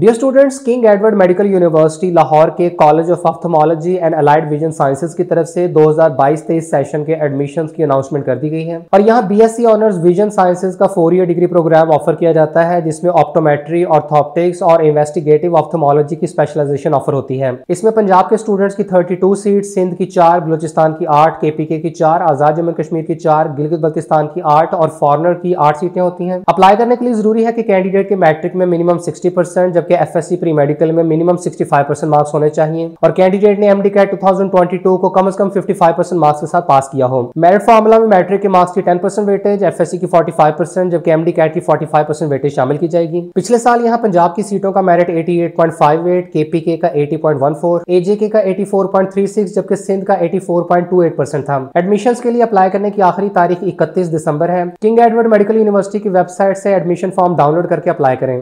Dear students King Edward Medical University Lahore के College of Ophthalmology and Allied Vision Sciences की तरफ़ से 2022-23 session के एडमिशन की अनाउंसमेंट कर दी गई है। और यहाँ बीएससी ऑनर्स विजन साइंसेज का four year degree programme offer किया जाता है, जिसमें ऑप्टोमेट्री ऑर्थोप्टिक्स और इन्वेस्टिगेटिव ऑप्थोमोलॉजी की स्पेशलाइजेशन ऑफ़र होती है। इसमें पंजाब के स्टूडेंट्स की थर्टी सीट सिंध की चार, बलोचिस्तान की आठ के की चार, आज़ाद जम्मू कश्मीर की चार, गिलगित बल्तिस्तान की आठ और फॉरनर की आठ सीटें होती हैं। अप्लाई करने के लिए ज़रूरी है कि कैंडिडेट के मैट्रिक में मिनिमम सिक्सटी जबकि एफ़ एस प्री मेडिकल में मिनिमम 65 परसेंट मार्क्स होने चाहिए। और कैंडिडेट ने एमडी कैट 2022 को कम से कम 55 परसेंट मार्क्स के साथ पास किया हो। मेरिट फॉर्मुला में मैट्रिक के मार्क्स की 10 परसेंट वेटेज एफएससी की 45 परसेंट जबकि एमडी कैट की 45 परसेंट वेटेज शामिल की जाएगी। पिछले साल यहाँ पंजाब की सीटों का मेरिट 88.58 केपीके का 80.14 एजेके का 84.36 जबकि सिंध का 84.28 परसेंट था। एडमिशन के लिए अप्लाई करने की आखिरी तारीख इकतीस दिसंबर है। किंग एडवर्ड मेडिकल यूनिवर्सिटी की वेबसाइट से एडमिशन फॉर्म डाउनलोड करके अप्लाई करें।